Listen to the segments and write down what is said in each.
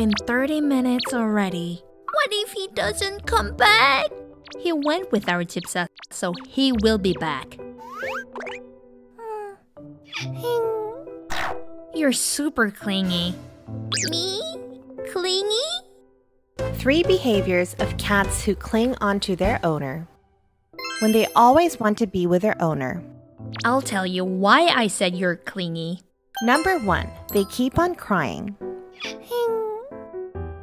been 30 minutes already. What if he doesn't come back? He went with our Jipsa, so he will be back. You're super clingy. Me? Clingy? Three behaviors of cats who cling onto their owner. When they always want to be with their owner. I'll tell you why I said you're clingy. Number one, they keep on crying.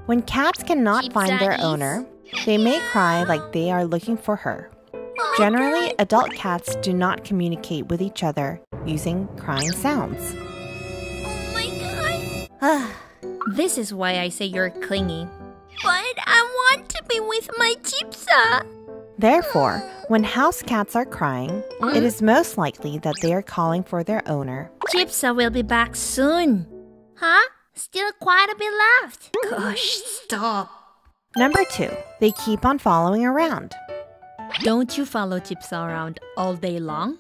When cats cannot find their owner, they may cry like they are looking for her. Oh, Generally, adult cats do not communicate with each other using crying sounds. Oh my god. This is why I say you're clingy. But I want to be with my Jipsa. Therefore, when house cats are crying, hmm? it is most likely that they are calling for their owner. Jipsa will be back soon. Huh? Still quite a bit left. Gosh, stop. Number two, they keep on following around. Don't you follow Jipsa around all day long?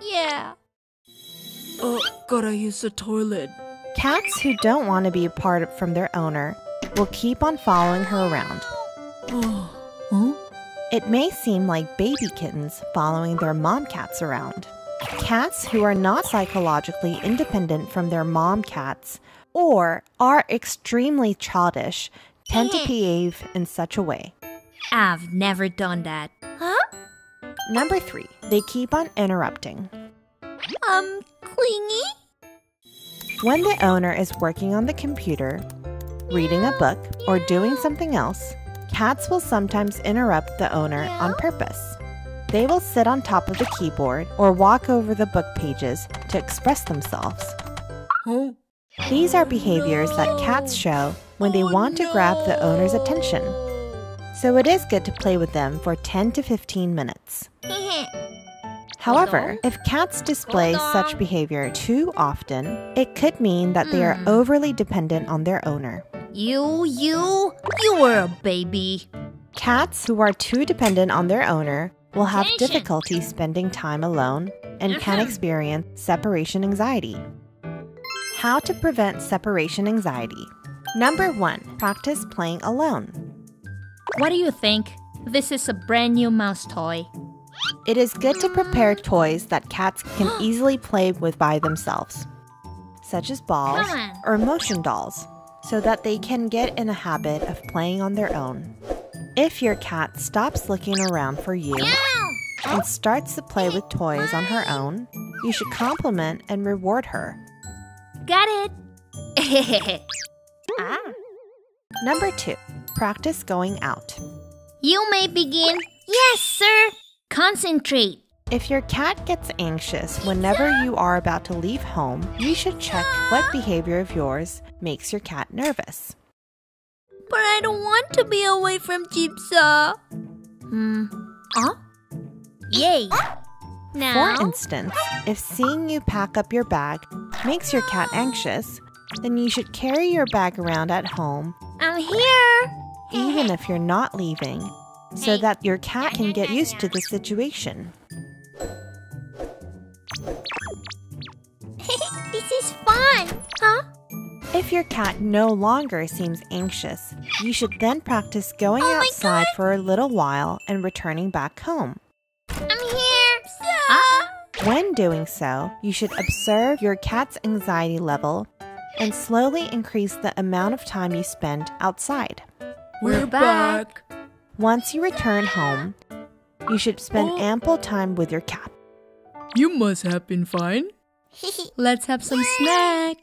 Yeah. Oh, gotta use the toilet. Cats who don't want to be apart from their owner will keep on following her around. Oh, huh? It may seem like baby kittens following their mom cats around. Cats who are not psychologically independent from their mom cats or are extremely childish tend to behave in such a way. I've never done that. Huh? Number three, they keep on interrupting. Um, clingy? When the owner is working on the computer, reading a book, or doing something else, cats will sometimes interrupt the owner on purpose. They will sit on top of the keyboard or walk over the book pages to express themselves. Huh? These are behaviors that cats show when they want to grab the owner's attention. So it is good to play with them for 10 to 15 minutes. However, if cats display such behavior too often, it could mean that they are hmm. overly dependent on their owner. You, you, you were a baby. Cats who are too dependent on their owner will have difficulty spending time alone and can mm-hmm. experience separation anxiety. How to prevent separation anxiety? Number one, practice playing alone. What do you think? This is a brand new mouse toy. It is good to prepare toys that cats can easily play with by themselves, such as balls or motion dolls, so that they can get in a habit of playing on their own. If your cat stops looking around for you and starts to play with toys on her own, you should compliment and reward her. Got it. Ah. Number two, practice going out. You may begin. Yes, sir. Concentrate. If your cat gets anxious whenever you are about to leave home, you should check what behavior of yours makes your cat nervous. But I don't want to be away from Jipsa. Hmm. Huh? Yay. Now, For instance, if seeing you pack up your bag makes your cat anxious, then you should carry your bag around at home, I'm here. even if you're not leaving, so that your cat can get used to the situation. this is fun. Huh? If your cat no longer seems anxious, you should then practice going Oh outside for a little while and returning back home. I'm here. When doing so, you should observe your cat's anxiety level and slowly increase the amount of time you spend outside. We're back. Once you return home, you should spend oh. ample time with your cat. You must have been fine. Let's have some snack.